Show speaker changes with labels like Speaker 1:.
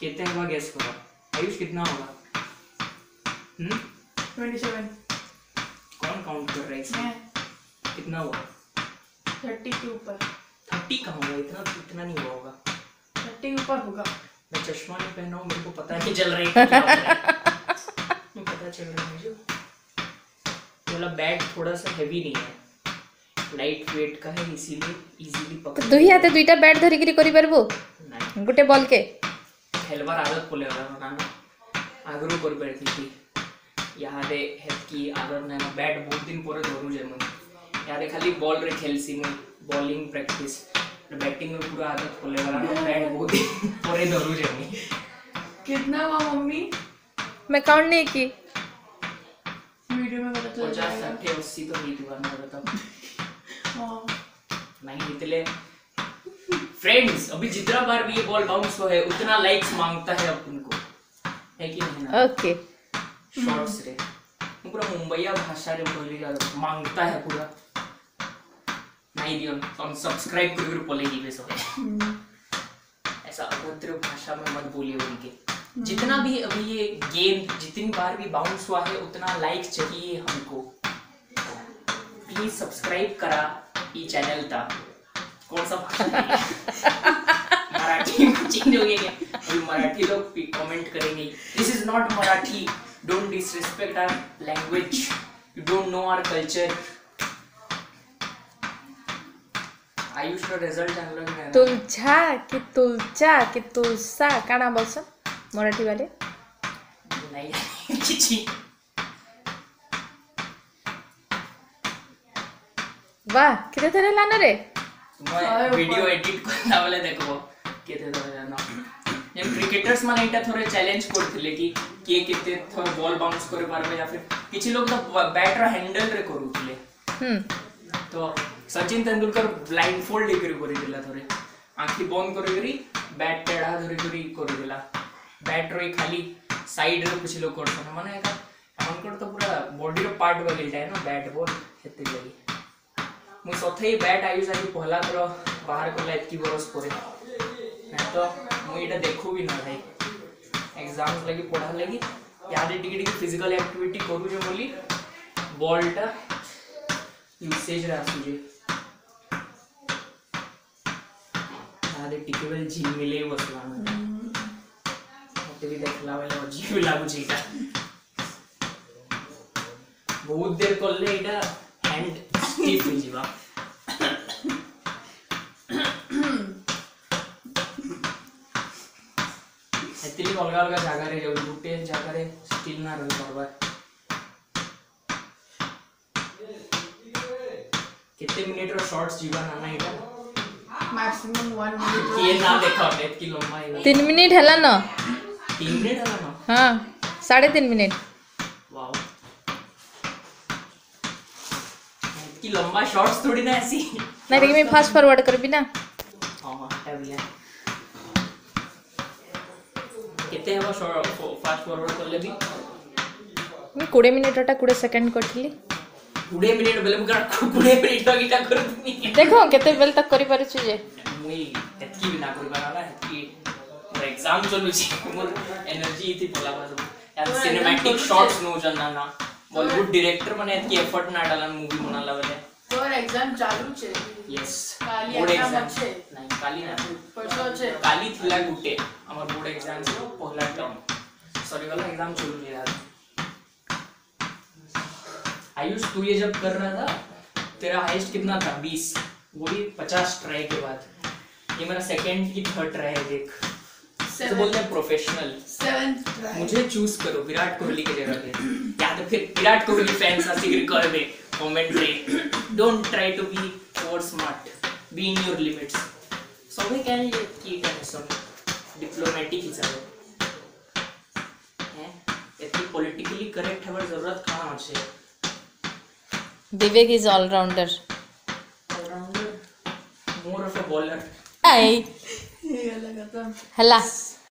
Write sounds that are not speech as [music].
Speaker 1: कितने का गैस को आयुष कितना होगा? हम्म?
Speaker 2: ट्वेंटी सेवन
Speaker 1: कौन काउंट कर रहा है इसमें? कितना हुआ?
Speaker 2: थर्टी के ऊपर
Speaker 1: थर्टी कहाँ होगा इतना इतना नहीं हुआ होगा।
Speaker 2: थर्टी के ऊपर होगा।
Speaker 1: मैं चश्मा नहीं पहना हूँ मेरे को पता नहीं चल रही नहीं पता चल रहा है मुझे। मतलब बैग थोड़ा सा हेवी नहीं है। लाइट वेट का है इसीलिए इजीली पकड़
Speaker 3: दुई हाथे
Speaker 1: दुईटा बैट धरिकरी करि परबो गुटे बॉल के। ಹೆಲ್ವರ್ ಆಗೋದು ನಾನು ಆಗ್ರೂ ಕೊರ್ಬೇಡ್ತಿದ್ದಿ ಯಾವುದೇ ಹೆತ್ಕಿ ಅದ್ರನ್ನೆಲ್ಲ ಬ್ಯಾಟ್ ಬೂದಿನ ಪೂರ यहाँ खाली बॉल रे खेलसी ಖೇಲ್ಸಿ बॉलिंग प्रैक्टिस बैटिंग में पूरा आदत खोले बैट फ्रेंड बहुत ही पूरे ज़रूर जाएँगे
Speaker 2: कितना हुआ मम्मी?
Speaker 3: मैं काउंट नहीं की।
Speaker 2: वीडियो में पता
Speaker 1: पचास साठ अस्सी तो नहीं हुआ मैं बताऊँ।
Speaker 2: हाँ।
Speaker 1: नहीं इतने फ्रेंड्स अभी जितना बार भी ये बॉल बाउंस हो है उतना लाइक्स माँगता है अब उनको। है कि नहीं?
Speaker 3: ओके
Speaker 1: शॉर्ट्स रे। पूरा मुंबईया भाषा रे बोले माँगता है पूरा। नहीं दियो हम सब्सक्राइब कर कर बोले दिवे सब ऐसा अभद्र भाषा में मत बोलिए उनके। जितना भी अभी ये गेम जितनी बार भी बाउंस हुआ है उतना लाइक चाहिए हमको। प्लीज़ सब्सक्राइब करा ये चैनल था कौन सा भाषा मराठी में चेंज हो गया अभी मराठी लोग कमेंट करेंगे। This is not Marathi. Don't disrespect our language you don't know our culture Ayush का
Speaker 3: तुलछा तुलचा कि तुलसा। काଣା बोलसन मराठी वाले?
Speaker 1: नहीं [laughs] किछि
Speaker 3: वाह केते थर हेलान रे?
Speaker 1: वीडियो एडिट करला बेले देखबो केते थोड़े जानो जेम क्रिकेटर्स माने एटा थोड़े चैलेंज करथिले कि किए केते थोड़े बॉल बाउंस करे पारबे या फिर किछि लोग तो बैट रो हैंडल रे करूथिले
Speaker 3: हम्म
Speaker 1: तो सचिन तेंदुलकर ब्लाइंड फोल्ड करी करी दिला थोड़े आंखी बंद करी करी बैट टेढ़ा धरी करी करी दिला बैट रो खाली साइड रे कुछ लोग करछन माने एका हमकर तो पूरा बॉडी रो पार्ट बगल जाए ना बैट बॉल हेते लगी ମୁଁ ସଥେଇ ବ୍ୟାଟ୍ ଆୟୁଷ ଆଜି ପହଲା ଥର ବାହାର କଲା ଏତ୍କି ବରଷ ପରେ ନାଇଁ ତ ମୁଁ ଏଇଟା ଦେଖୁ ବି ନ ଭାଇ ଏକ୍ଜାମ୍ ଲାଗି ପଢ଼ା ଲାଗି ଇଆଡ଼େ ଟିକେ ଟିକେ ଫିଜିକାଲ୍ ଆକ୍ଟିଭିଟି କରୁଛେ ବୋଲି ବଲ୍ଟା ୟୁସେଜ୍ରେ ଆସୁଛେ ଇଆଡ଼େ ଟିକେ ବେଲେ ଝିଲମିଲେଇ ବସଲା ମତେ ବି ଦେଖିଲା ବେଲେ ଅଜୀବ ଲାଗୁଛି ଏଇଟା ବହୁତ ଦେର କଲେ ଏଇଟା ହ୍ୟାଣ୍ଡ Deep in Jiva. ଏତିକି ଅଲଗା ଅଲଗା ଜାଗାରେ ଯାଉଛି ଗୋଟିଏ ଜାଗାରେ ଷ୍ଟିଲ୍ ନା ରହି ପାର୍ବା କେତେ ମିନିଟ୍ର ସର୍ଟସ୍ ଯିବା ନା ନା ଏଇଟା
Speaker 2: ମ୍ୟାକ୍ସିମମ୍ 1 ମିନିଟ୍
Speaker 1: କିଏ ନା ଦେଖ ଏତିକି ଲମ୍ବା ହେଇଗଲା
Speaker 3: 3 ମିନିଟ୍ ହେଲା
Speaker 1: ନ 3 ମିନିଟ୍ ହେଲା ନ
Speaker 3: ହଁ 3.5
Speaker 1: ମିନିଟ୍ इतनी लंबा शॉर्ट्स थोड़ी ना ऐसी।
Speaker 3: नहीं देखिए मैं फास्ट फॉरवर्ड कर भी ना
Speaker 1: कितने हम फास्ट फॉरवर्ड कर ले भी? मैं 20 मिनिटटा 20
Speaker 3: सेकंड कर करथिली 20 मिनट बेले
Speaker 1: मु 20 मिनिट लगी ता कर दिनी देखो कितने
Speaker 3: बेल तक करि पारछु जे
Speaker 1: मुई इतनी भी ना करि पाराला एतकी मोर एग्ज़ाम चलु छी मोर एनर्जी इतनी बोला बाजू सिनेमैटिक शॉट्स नो जन्ना ना। बॉलीवुड डायरेक्टर बने इतकी एफर्ट ना डालन मूवी बनाला
Speaker 2: बने तो एग्ज़ाम चालू छे. यस
Speaker 1: काली
Speaker 2: बोर्ड
Speaker 1: एग्ज़ाम
Speaker 2: अच्छे
Speaker 1: नहीं काली ना.
Speaker 2: परसों छे.
Speaker 1: काली थिला गुटे. हमर बोर्ड एग्ज़ाम से पहला टर्म सॉरी वाला एग्ज़ाम चल नहीं रहा आयुष तू ये जब कर रहा था तेरा हाईएस्ट कितना था? 20 वो भी 50 ट्राई के बाद. ये मेरा सेकंड की थर्ड ट्राई है देख. तो बोलते हैं प्रोफेशनल मुझे चूज़ करो विराट कोहली की जगह पे. या तो फिर विराट कोहली फैंस आसिक कर दे कमेंट रे don't try to be over smart be in your limits सबै कैंडिडेट की टेंशन डिप्लोमेटिक हिसाब है एती पॉलिटिकली करेक्ट हमार ज़रूरत कहाँ আছে Vivek is allrounder allrounder more
Speaker 3: of
Speaker 2: a bowler I
Speaker 3: ହେଲା